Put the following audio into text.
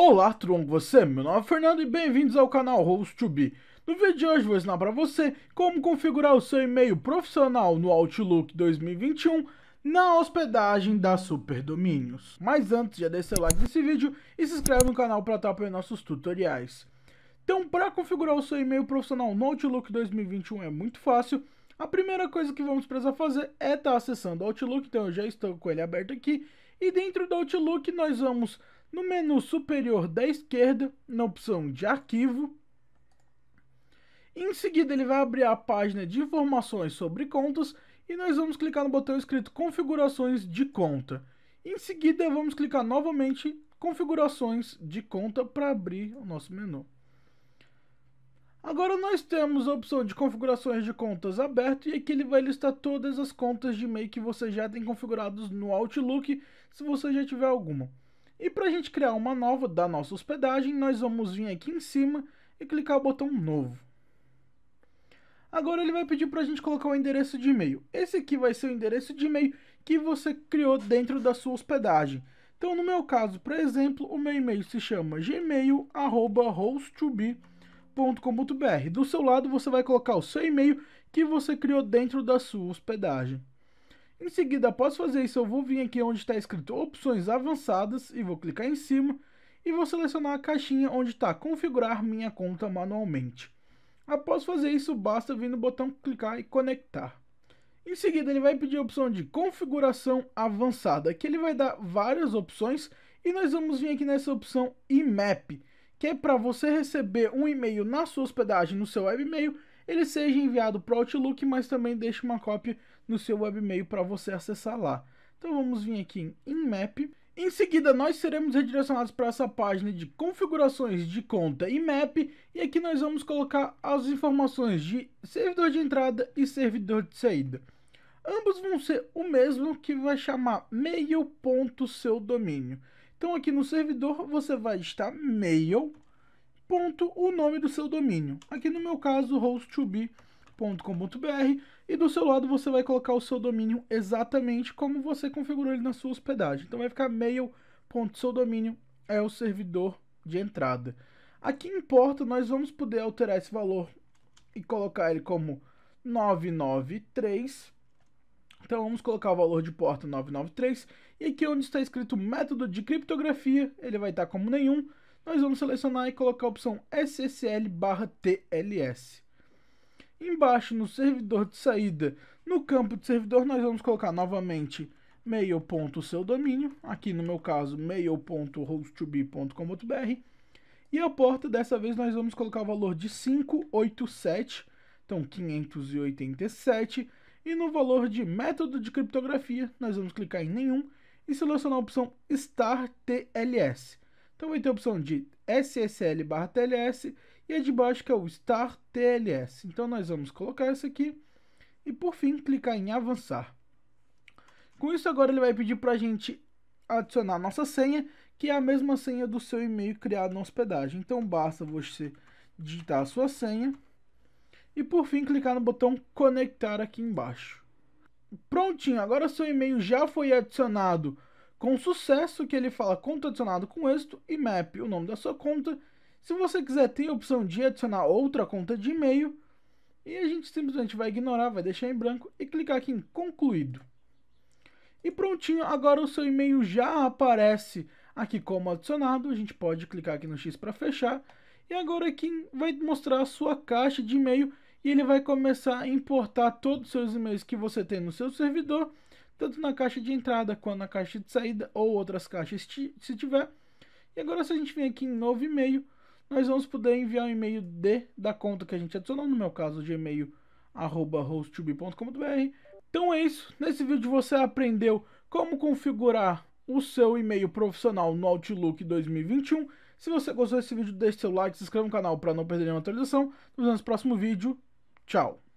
Olá, com você? Meu nome é Fernando e bem-vindos ao canal Host2Be. No vídeo de hoje vou ensinar para você como configurar o seu e-mail profissional no Outlook 2021 na hospedagem da Superdomínios. Mas antes, já deixa o like nesse vídeo e se inscreve no canal para estar apoiando nossos tutoriais. Então, para configurar o seu e-mail profissional no Outlook 2021 é muito fácil. A primeira coisa que vamos precisar fazer é estar acessando o Outlook, então eu já estou com ele aberto aqui. E dentro do Outlook nós vamos no menu superior da esquerda, na opção de arquivo, em seguida ele vai abrir a página de informações sobre contas e nós vamos clicar no botão escrito configurações de conta. Em seguida vamos clicar novamente configurações de conta para abrir o nosso menu. Agora nós temos a opção de configurações de contas aberto e aqui ele vai listar todas as contas de e-mail que você já tem configurados no Outlook, se você já tiver alguma. E para a gente criar uma nova da nossa hospedagem, nós vamos vir aqui em cima e clicar o botão novo. Agora ele vai pedir para a gente colocar o endereço de e-mail. Esse aqui vai ser o endereço de e-mail que você criou dentro da sua hospedagem. Então, no meu caso, por exemplo, o meu e-mail se chama gmail.host2be.com.br. Do seu lado, você vai colocar o seu e-mail que você criou dentro da sua hospedagem. Em seguida, após fazer isso, eu vou vir aqui onde está escrito opções avançadas e vou clicar em cima e vou selecionar a caixinha onde está configurar minha conta manualmente. Após fazer isso, basta vir no botão clicar e conectar. Em seguida, ele vai pedir a opção de configuração avançada, que ele vai dar várias opções e nós vamos vir aqui nessa opção IMAP, que é para você receber um e-mail na sua hospedagem no seu webmail ele seja enviado para o Outlook, mas também deixe uma cópia no seu webmail para você acessar lá. Então vamos vir aqui em InMap. Em seguida, nós seremos redirecionados para essa página de configurações de conta e map, e aqui nós vamos colocar as informações de servidor de entrada e servidor de saída. Ambos vão ser o mesmo que vai chamar mail.seu-domínio. Então aqui no servidor você vai estar mail ponto o nome do seu domínio. Aqui no meu caso, host2be.com.br e do seu lado você vai colocar o seu domínio exatamente como você configurou ele na sua hospedagem. Então vai ficar mail.seu-domínio é o servidor de entrada. Aqui em porta nós vamos poder alterar esse valor e colocar ele como 993. Então vamos colocar o valor de porta 993 e aqui onde está escrito método de criptografia, ele vai estar como nenhum nós vamos selecionar e colocar a opção SSL/TLS. Embaixo no servidor de saída, no campo de servidor, nós vamos colocar novamente mail.seu-domínio, aqui no meu caso mail.host2be.com.br, e a porta, dessa vez nós vamos colocar o valor de 587, então 587, e no valor de método de criptografia, nós vamos clicar em nenhum e selecionar a opção STAR-TLS. Então vai ter a opção de SSL barra TLS e a de baixo que é o Star TLS. Então nós vamos colocar essa aqui e por fim clicar em avançar. Com isso agora ele vai pedir para a gente adicionar nossa senha, que é a mesma senha do seu e-mail criado na hospedagem. Então basta você digitar a sua senha e por fim clicar no botão conectar aqui embaixo. Prontinho, agora seu e-mail já foi adicionado com sucesso, que ele fala conta adicionado com êxito e map o nome da sua conta. Se você quiser, tem a opção de adicionar outra conta de e-mail. E a gente simplesmente vai ignorar, vai deixar em branco e clicar aqui em concluído. E prontinho, agora o seu e-mail já aparece aqui como adicionado. A gente pode clicar aqui no X para fechar. E agora aqui vai mostrar a sua caixa de e-mail e ele vai começar a importar todos os seus e-mails que você tem no seu servidor tanto na caixa de entrada quanto na caixa de saída ou outras caixas se tiver. E agora se a gente vem aqui em novo e-mail, nós vamos poder enviar um e-mail de da conta que a gente adicionou, no meu caso de e-mail arroba host2be.com.br. Então é isso, nesse vídeo você aprendeu como configurar o seu e-mail profissional no Outlook 2021. Se você gostou desse vídeo, deixe seu like, se inscreva no canal para não perder nenhuma atualização. Nos vemos no próximo vídeo. Tchau!